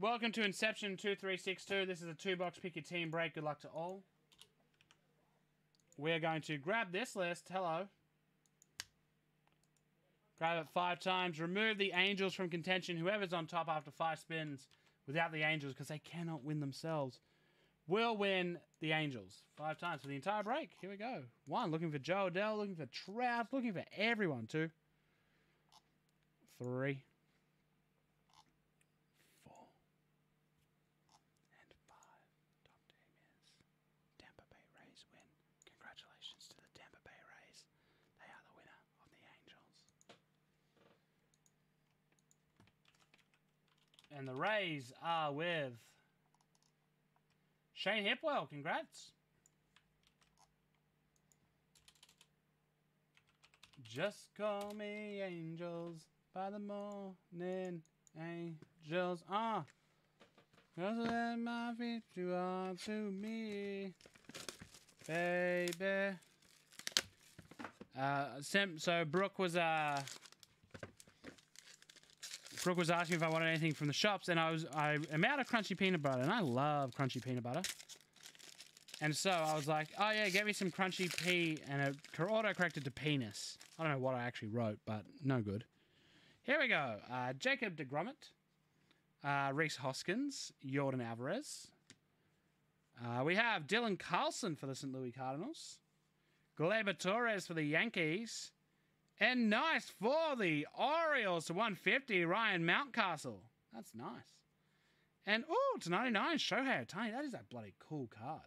Welcome to Inception 2362. This is a two box pick your team break. Good luck to all. We're going to grab this list. Hello. Grab it five times. Remove the Angels from contention. Whoever's on top after five spins without the Angels, because they cannot win themselves, will win the Angels five times for the entire break. Here we go. One, looking for Jo Adell, looking for Trout, looking for everyone. Two, three, four, and five. Top team is Tampa Bay Rays win. Congratulations to the Tampa Bay Rays. They are the winner of the Angels. And the Rays are with Shane Hipwell. Congrats. Just call me angels by the morning angels. Ah, just let my feet you are to me, baby. Uh, Sim, so Brooke was uh, Brooke was asking if I wanted anything from the shops, and I was I am out of crunchy peanut butter, and I love crunchy peanut butter. And so I was like, oh yeah, get me some crunchy pea, and it auto corrected to penis. I don't know what I actually wrote, but no good. Here we go. Uh, Jacob DeGrommet, uh, Rhys Hoskins, Yordan Alvarez. Uh, we have Dylan Carlson for the St. Louis Cardinals, Gleyber Torres for the Yankees, and nice for the Orioles to 150, Ryan Mountcastle. That's nice. And oh, to 99, Shohei Ohtani. That is a bloody cool card.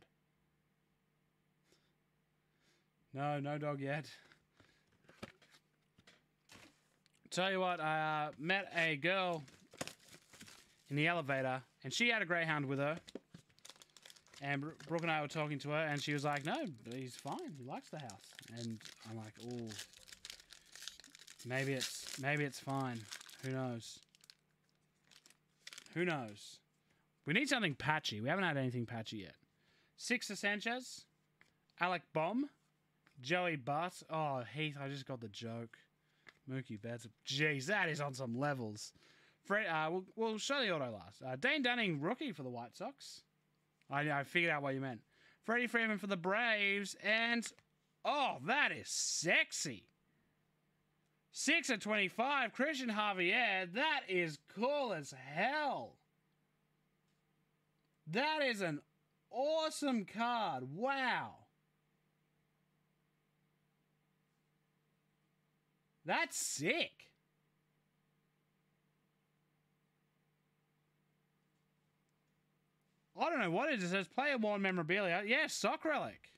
No, no dog yet. Tell you what, I uh, met a girl in the elevator, and she had a greyhound with her. And Brooke and I were talking to her, and she was like, "No, he's fine. He likes the house." And I'm like, "Oh, maybe it's maybe it's fine. Who knows? Who knows? We need something patchy. We haven't had anything patchy yet. Sixto Sanchez, Alec Bohm, Joey Butt. Oh, Heath, I just got the joke. Mookie Betts. Jeez, that is on some levels. Fred, uh, we'll, we'll show the auto last. Uh, Dane Dunning, rookie for the White Sox. I, I figured out what you meant. Freddie Freeman for the Braves. And, oh, that is sexy. 6 of 25, Cristian Javier. That is cool as hell. That is an awesome card. Wow. That's sick. I don't know what it is. It says player worn memorabilia. Yeah, sock relic.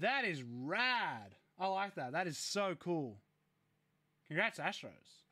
That is rad. I like that. That is so cool. Congrats, Astros.